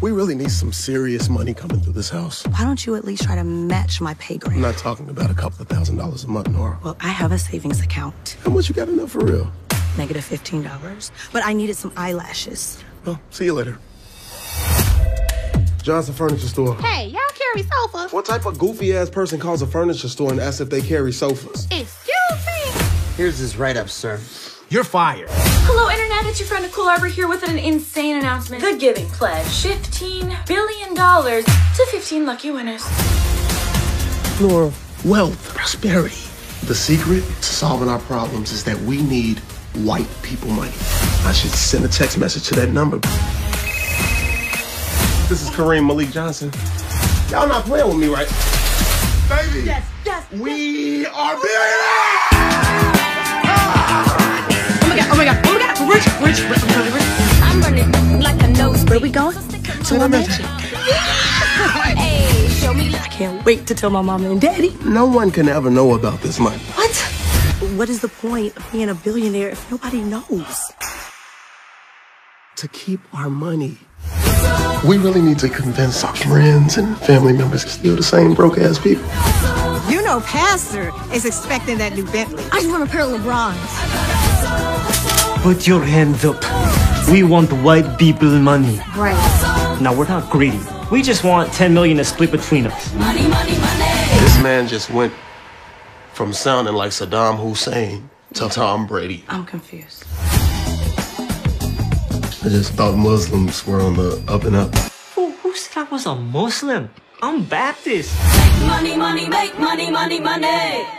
We really need some serious money coming through this house. Why don't you at least try to match my pay grade? I'm not talking about a couple of thousand dollars a month, Nora. Well, I have a savings account. How much you got enough for real? Negative $15. But I needed some eyelashes. Well, see you later. Johnson Furniture Store. Hey, y'all carry sofas? What type of goofy ass person calls a furniture store and asks if they carry sofas? Excuse me? Here's his write up, sir. You're fired. Hello, Internet. It's your friend Nicole Arbour here with an insane announcement. The Giving Pledge $15 billion to 15 lucky winners. Nora, wealth, prosperity. The secret to solving our problems is that we need white people money. I should send a text message to that number. This is Kareem Malik Johnson. Y'all not playing with me, right? Baby, Yes, yes. we are billionaires! Are we going? To our mansion. Hey, show. I can't wait to tell my mama and daddy. No one can ever know about this money. What? What is the point of being a billionaire if nobody knows? To keep our money. We really need to convince our friends and family members to steal the same broke ass people. You know, Pastor is expecting that new Bentley. I just want a pair of LeBrons. Put your hands up. We want white people money. Right. Now we're not greedy. We just want 10 million to split between us. Money, money, money. This man just went from sounding like Saddam Hussein to Tom Brady. I'm confused. I just thought Muslims were on the up and up. Who, who said I was a Muslim? I'm Baptist. Make Money, money, make money, money, money.